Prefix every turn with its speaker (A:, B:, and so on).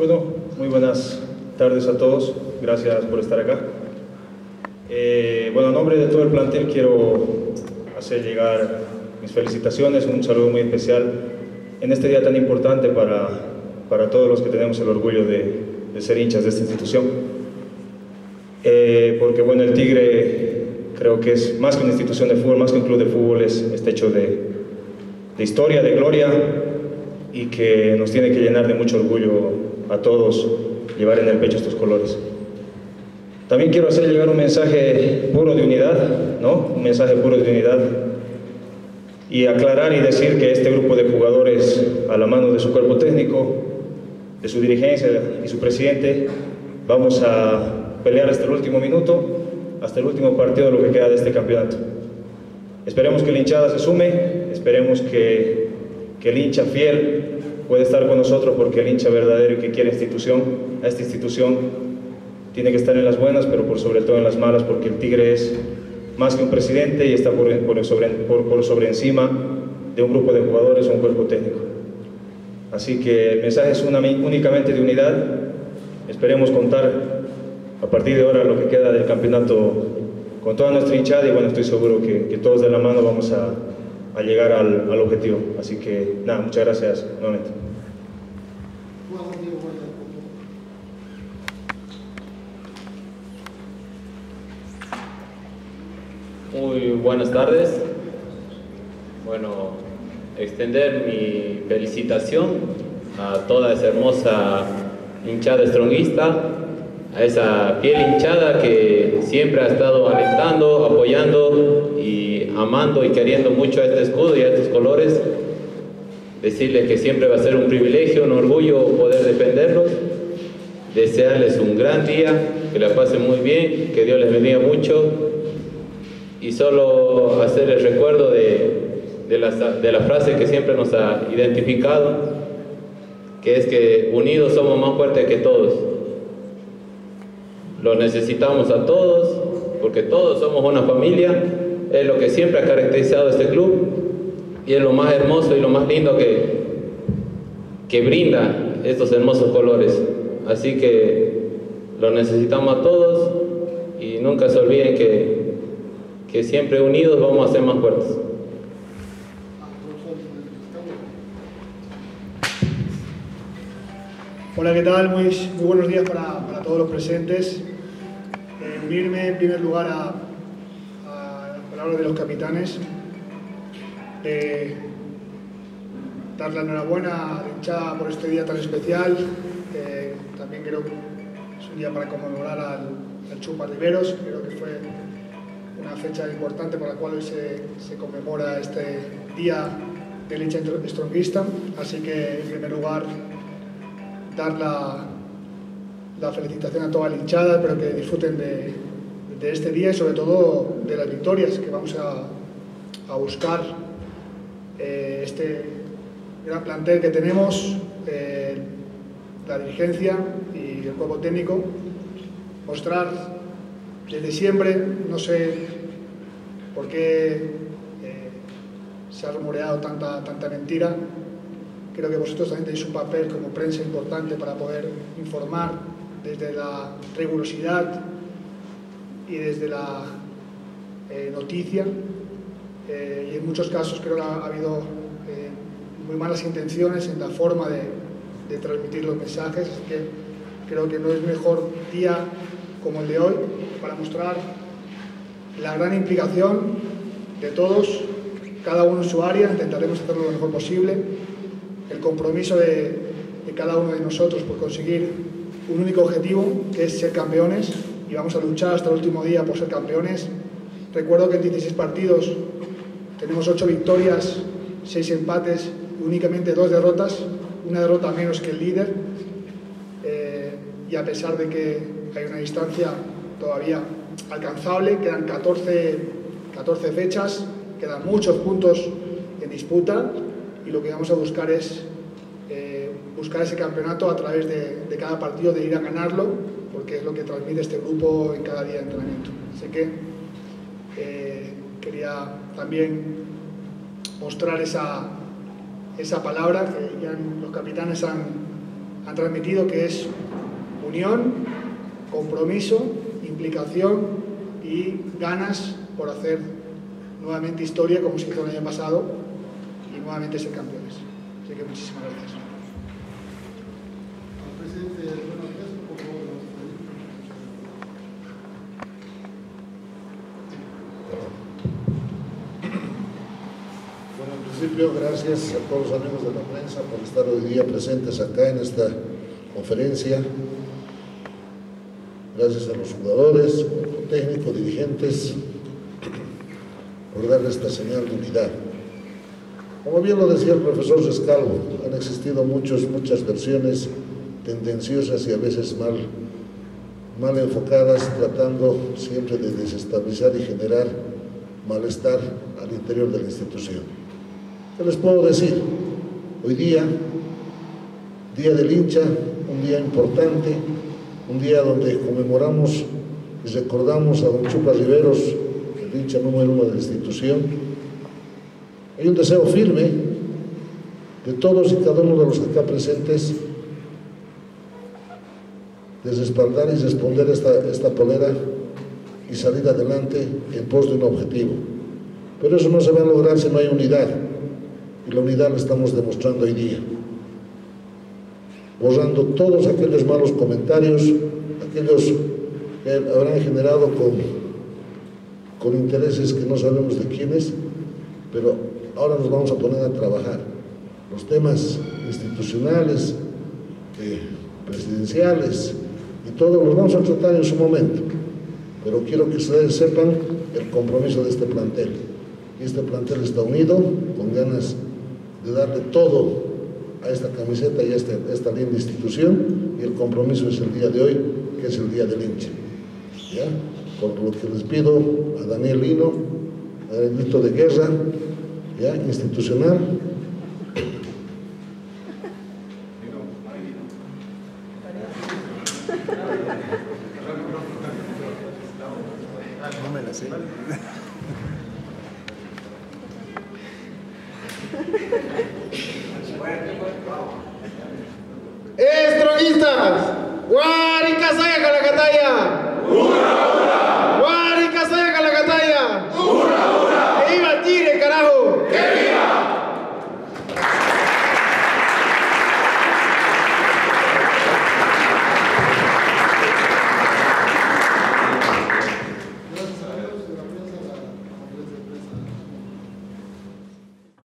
A: Bueno, muy buenas tardes a todos. Gracias por estar acá. Eh, bueno, a nombre de todo el plantel quiero hacer llegar mis felicitaciones, un saludo muy especial en este día tan importante para, para todos los que tenemos el orgullo de, ser hinchas de esta institución. Eh, porque bueno, el Tigre creo que es más que una institución de fútbol, más que un club de fútbol, es este hecho de, de historia, de gloria y que nos tiene que llenar de mucho orgullo a todos llevar en el pecho estos colores. También quiero hacer llegar un mensaje puro de unidad, ¿no? Un mensaje puro de unidad y aclarar y decir que este grupo de jugadores, a la mano de su cuerpo técnico, de su dirigencia y su presidente, vamos a pelear hasta el último minuto, hasta el último partido de lo que queda de este campeonato. Esperemos que la hinchada se sume, esperemos que, que el hincha fiel pueda estar con nosotros porque el hincha verdadero y que quiere institución, a esta institución tiene que estar en las buenas, pero por sobre todo en las malas, porque el Tigre es más que un presidente y está por, sobre, encima de un grupo de jugadores o un cuerpo técnico. Así que el mensaje es únicamente de unidad. Esperemos contar a partir de ahora lo que queda del campeonato con toda nuestra hinchada y bueno, estoy seguro que, que todos de la mano vamos a, a llegar al, al objetivo. Así que nada, muchas gracias nuevamente.
B: Muy buenas tardes. Bueno, extender mi felicitación a toda esa hermosa hinchada stronguista, a esa piel hinchada que siempre ha estado alentando, apoyando y amando y queriendo mucho a este escudo y a estos colores. Decirles que siempre va a ser un privilegio, un orgullo poder defenderlos. Desearles un gran día, que la pasen muy bien, que Dios les bendiga mucho y solo hacer el recuerdo de, de, la, de, la, frase que siempre nos ha identificado, que es que unidos somos más fuertes que todos. Lo necesitamos a todos, porque todos somos una familia, es lo que siempre ha caracterizado este club y es lo más hermoso y lo más lindo que, que brinda estos hermosos colores. Así que lo necesitamos a todos y nunca se olviden que que siempre unidos vamos a ser más fuertes.
C: Hola, ¿qué tal? Muy, muy buenos días para, para, todos los presentes. En primer lugar a, las palabras de los capitanes. Eh, dar la enhorabuena a hinchada por este día tan especial. También creo que es un día para conmemorar al, al Chupa Riveros. Creo que fue una fecha importante por la cual se, se conmemora este día del hincha stronguista. Así que, en primer lugar, dar la, la, felicitación a toda la hinchada, espero que disfruten de, este día y sobre todo de las victorias que vamos a, a buscar. Eh, este gran plantel que tenemos, eh, la dirigencia y el cuerpo técnico, mostrar desde siempre, no sé por qué eh, se ha rumoreado tanta, tanta mentira. Creo que vosotros también tenéis un papel como prensa importante para poder informar desde la rigurosidad y desde la eh, noticia. Eh, y en muchos casos creo que ha, ha habido eh, muy malas intenciones en la forma de, de transmitir los mensajes, así que creo que no es mejor día como el de hoy para mostrar la gran implicación de todos, cada uno en su área, intentaremos hacerlo lo mejor posible, el compromiso de, de cada uno de nosotros por conseguir un único objetivo, que es ser campeones, y vamos a luchar hasta el último día por ser campeones. Recuerdo que en 16 partidos tenemos 8 victorias, 6 empates únicamente 2 derrotas, una derrota menos que el líder, eh, y a pesar de que hay una distancia todavía alcanzable, quedan 14, 14 fechas, quedan muchos puntos en disputa y lo que vamos a buscar es buscar ese campeonato a través de, cada partido, de ir a ganarlo, porque es lo que transmite este grupo en cada día de entrenamiento. Así que eh, quería también mostrar esa, esa palabra que ya los capitanes han, han transmitido que es unión, compromiso, implicación y ganas por hacer nuevamente historia como se hizo el año pasado y nuevamente ser campeones. Así que muchísimas gracias.
D: Gracias a todos los amigos de la prensa por estar hoy día presentes acá en esta conferencia. Gracias a los jugadores, cuerpo técnico, dirigentes, por darle esta señal de unidad. Como bien lo decía el profesor Rescalvo, han existido muchos, muchas versiones tendenciosas y a veces mal, mal enfocadas, tratando siempre de desestabilizar y generar malestar al interior de la institución. ¿Qué les puedo decir? Hoy día, Día del Hincha, un día importante, un día donde conmemoramos y recordamos a don Chupa Riveros, el hincha número uno de la institución. Hay un deseo firme de todos y cada uno de los acá presentes de respaldar y responder esta, esta polera y salir adelante en pos de un objetivo. Pero eso no se va a lograr si no hay unidad, la unidad la estamos demostrando hoy día borrando todos aquellos malos comentarios, aquellos que habrán generado con, con intereses que no sabemos de quiénes, pero ahora nos vamos a poner a trabajar. Los temas institucionales, eh, presidenciales y todo los vamos a tratar en su momento, pero quiero que ustedes sepan el compromiso de este plantel. Este plantel está unido, con ganas de darle todo a esta camiseta y a esta, esta linda institución y el compromiso es el día de hoy, que es el día del hincha. ¿Ya? Por lo que les pido a Daniel Lino, el grito de guerra, ¿ya? institucional.
E: No me la sé.
F: ¡Estroguistas! ¡Guaricasaya con la catalla! ¡Una, una!